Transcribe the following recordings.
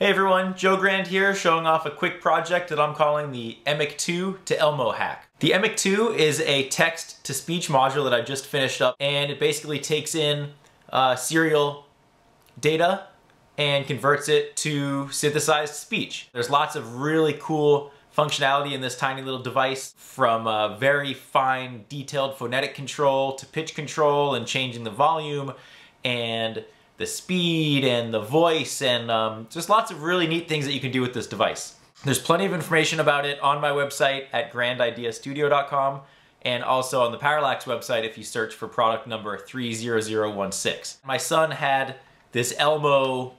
Hey everyone, Joe Grand here, showing off a quick project that I'm calling the EMIC 2 to Elmo hack. The EMIC 2 is a text-to-speech module that I just finished up, and it basically takes in uh, serial data and converts it to synthesized speech. There's lots of really cool functionality in this tiny little device from uh, very fine detailed phonetic control to pitch control and changing the volume and the speed and the voice and um, just lots of really neat things that you can do with this device. There's plenty of information about it on my website at grandideastudio.com and also on the Parallax website if you search for product number 30016. My son had this Elmo,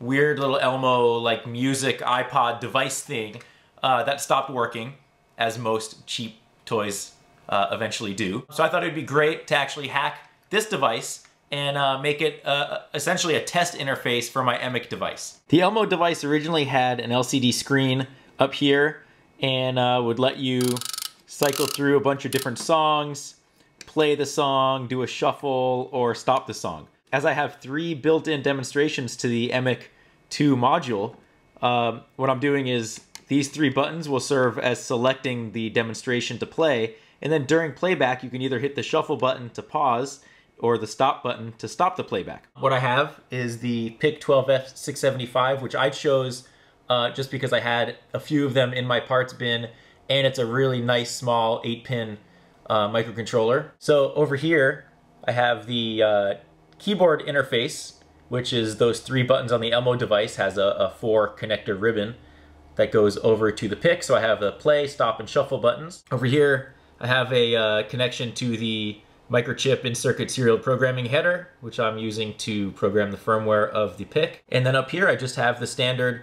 weird little Elmo like music iPod device thing uh, that stopped working as most cheap toys uh, eventually do. So I thought it'd be great to actually hack this device and uh, make it uh, essentially a test interface for my EMIC device. The Elmo device originally had an LCD screen up here and uh, would let you cycle through a bunch of different songs, play the song, do a shuffle, or stop the song. As I have three built-in demonstrations to the EMIC 2 module, um, what I'm doing is these three buttons will serve as selecting the demonstration to play, and then during playback you can either hit the shuffle button to pause, or the stop button to stop the playback. What I have is the PIC 12F675, which I chose uh, just because I had a few of them in my parts bin, and it's a really nice small 8-pin uh, microcontroller. So over here, I have the uh, keyboard interface, which is those three buttons on the Elmo device, has a, a four connector ribbon that goes over to the PIC. So I have the play, stop, and shuffle buttons. Over here, I have a uh, connection to the microchip in-circuit serial programming header, which I'm using to program the firmware of the PIC. And then up here, I just have the standard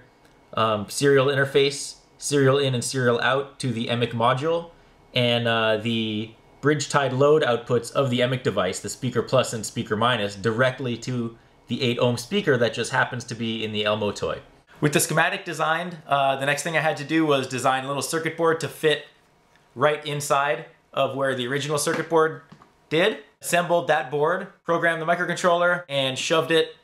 um, serial interface, serial in and serial out to the EMIC module, and uh, the bridge tied load outputs of the EMIC device, the speaker plus and speaker minus, directly to the 8 ohm speaker that just happens to be in the Elmo toy. With the schematic designed, uh, the next thing I had to do was design a little circuit board to fit right inside of where the original circuit board did, assembled that board, programmed the microcontroller, and shoved it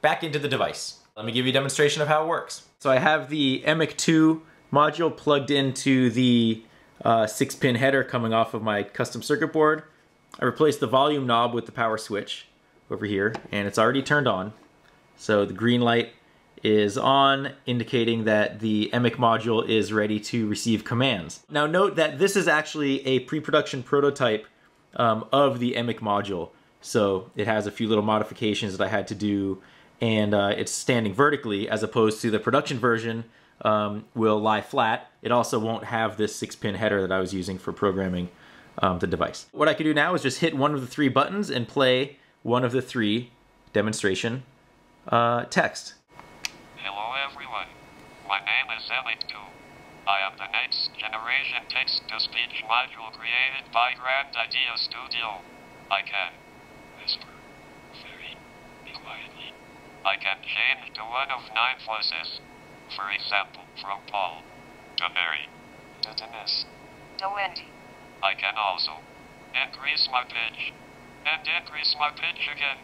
back into the device. Let me give you a demonstration of how it works. So I have the EMIC 2 module plugged into the uh, 6-pin header coming off of my custom circuit board. I replaced the volume knob with the power switch over here, and it's already turned on. So the green light is on, indicating that the EMIC module is ready to receive commands. Now note that this is actually a pre-production prototype um, of the EMIC module. So it has a few little modifications that I had to do and uh, it's standing vertically as opposed to the production version um, will lie flat. It also won't have this six pin header that I was using for programming um, the device. What I can do now is just hit one of the three buttons and play one of the three demonstration uh, text. Hello everyone, my name is EMIC 2. I am the next generation text-to-speech module created by Grand Idea Studio. I can whisper very quietly. I can change to one of nine voices. For example, from Paul to Mary to Dennis to Wendy. I can also increase my pitch and increase my pitch again.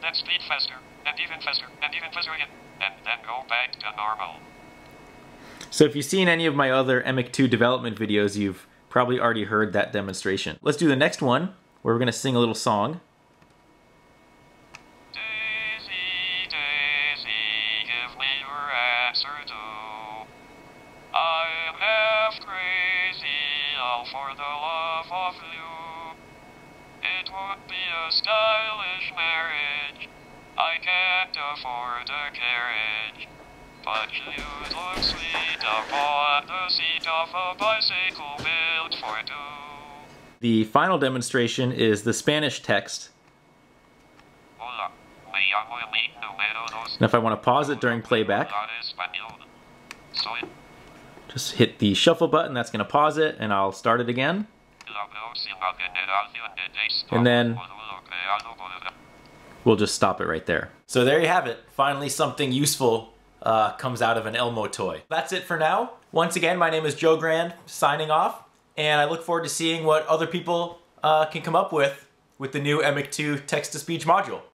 Then speed faster and even faster and even faster again. And then go back to normal. So if you've seen any of my other EMIC 2 development videos, you've probably already heard that demonstration. Let's do the next one, where we're gonna sing a little song. For the love of you. It would be a stylish marriage. I can't afford carriage. But you look sweet upon the seat of a bicycle built for two. The final demonstration is the Spanish text. Hola, me llamo EMIC número dos. And if I want to pause it during playback, Hablar español. Soy just hit the shuffle button, that's gonna pause it, and I'll start it again. la próxima generación de esto. And then- Módulo creado por el- We'll just stop it right there. So there you have it. Finally something useful uh, comes out of an Elmo toy. That's it for now. Once again, my name is Joe Grand, signing off, and I look forward to seeing what other people uh, can come up with with the new EMIC 2 text-to-speech module.